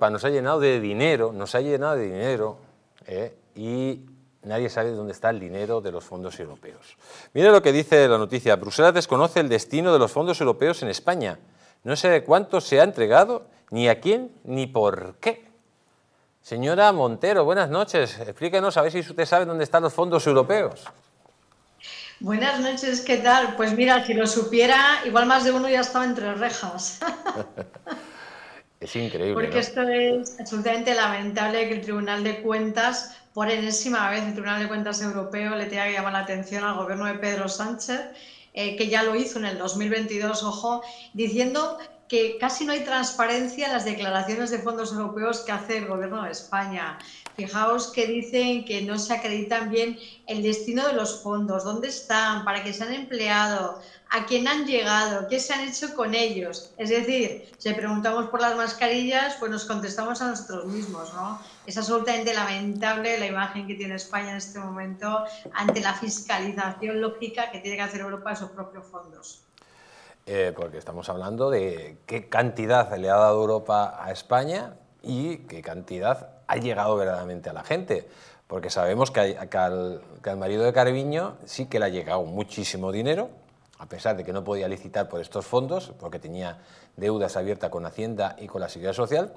Nos ha llenado de dinero, nos ha llenado de dinero ¿eh? y nadie sabe dónde está el dinero de los fondos europeos. Mire lo que dice la noticia. Bruselas desconoce el destino de los fondos europeos en España. No sé cuánto se ha entregado, ni a quién, ni por qué. Señora Montero, buenas noches. Explíquenos a ver si usted sabe dónde están los fondos europeos. Buenas noches, ¿qué tal? Pues mira, si lo supiera, igual más de uno ya estaba entre rejas. es increíble. Porque esto es absolutamente lamentable que el Tribunal de Cuentas, por enésima vez, el Tribunal de Cuentas Europeo le tenga que llamar la atención al gobierno de Pedro Sánchez, eh, que ya lo hizo en el 2022, ojo, diciendo que casi no hay transparencia en las declaraciones de fondos europeos que hace el Gobierno de España. Fijaos que dicen que no se acreditan bien el destino de los fondos, dónde están, para qué se han empleado, a quién han llegado, qué se han hecho con ellos. Es decir, si preguntamos por las mascarillas, pues nos contestamos a nosotros mismos, ¿no? Es absolutamente lamentable la imagen que tiene España en este momento ante la fiscalización lógica que tiene que hacer Europa de sus propios fondos. Eh, porque estamos hablando de qué cantidad le ha dado Europa a España y qué cantidad ha llegado verdaderamente a la gente. Porque sabemos que, al, marido de Carviño sí que le ha llegado muchísimo dinero, a pesar de que no podía licitar por estos fondos, porque tenía deudas abiertas con Hacienda y con la Seguridad Social.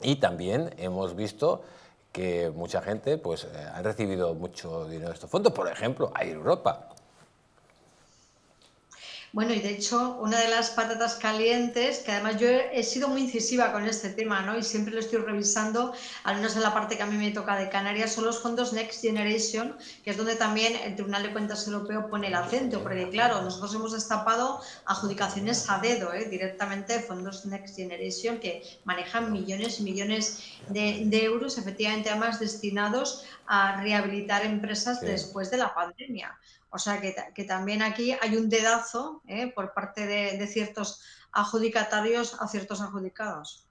Y también hemos visto que mucha gente pues, eh, ha recibido mucho dinero de estos fondos, por ejemplo, a Europa. Bueno, y de hecho, una de las patatas calientes, que además yo he sido muy incisiva con este tema, ¿no? Y siempre lo estoy revisando, al menos en la parte que a mí me toca de Canarias, son los fondos Next Generation, que es donde también el Tribunal de Cuentas Europeo pone el acento, porque claro, nosotros hemos destapado adjudicaciones a dedo, ¿eh? directamente fondos Next Generation, que manejan millones y millones de, euros, efectivamente además destinados a rehabilitar empresas después de la pandemia. O sea que, también aquí hay un dedazo ¿eh? por parte de, ciertos adjudicatarios a ciertos adjudicados.